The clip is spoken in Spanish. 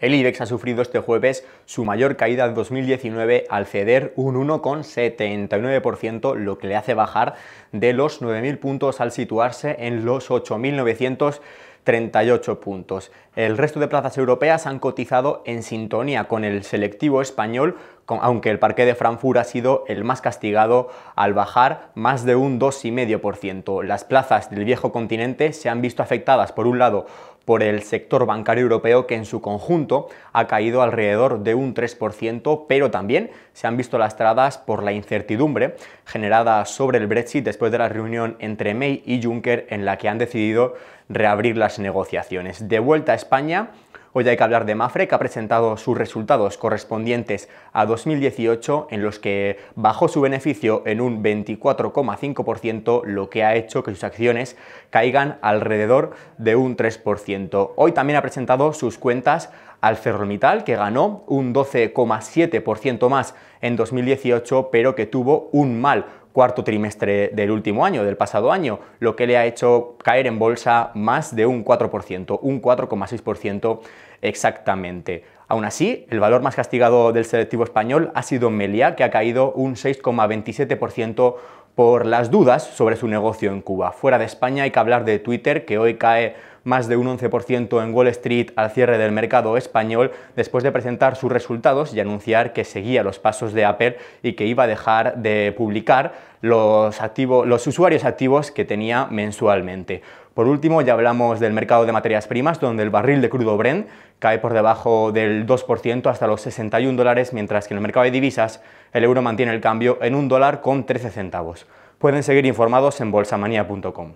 El IBEX ha sufrido este jueves su mayor caída de 2019 al ceder un 1,79%, lo que le hace bajar de los 9.000 puntos al situarse en los 8.938 puntos. El resto de plazas europeas han cotizado en sintonía con el selectivo español, aunque el parque de Frankfurt ha sido el más castigado al bajar más de un 2,5%. Las plazas del viejo continente se han visto afectadas, por un lado, por el sector bancario europeo que en su conjunto ha caído alrededor de un 3%, pero también se han visto lastradas por la incertidumbre generada sobre el Brexit después de la reunión entre May y Juncker en la que han decidido reabrir las negociaciones. De vuelta a España, Hoy hay que hablar de Mafre, que ha presentado sus resultados correspondientes a 2018, en los que bajó su beneficio en un 24,5%, lo que ha hecho que sus acciones caigan alrededor de un 3%. Hoy también ha presentado sus cuentas al Ferromital, que ganó un 12,7% más en 2018, pero que tuvo un mal cuarto trimestre del último año, del pasado año, lo que le ha hecho caer en bolsa más de un 4%, un 4,6% exactamente. Aún así, el valor más castigado del selectivo español ha sido Melia, que ha caído un 6,27% por las dudas sobre su negocio en Cuba. Fuera de España hay que hablar de Twitter, que hoy cae más de un 11% en Wall Street al cierre del mercado español después de presentar sus resultados y anunciar que seguía los pasos de Apple y que iba a dejar de publicar los usuarios activos que tenía mensualmente. Por último, ya hablamos del mercado de materias primas, donde el barril de crudo Brent cae por debajo del 2% hasta los 61 dólares, mientras que en el mercado de divisas el euro mantiene el cambio en un dólar con 13 centavos. Pueden seguir informados en bolsamanía.com.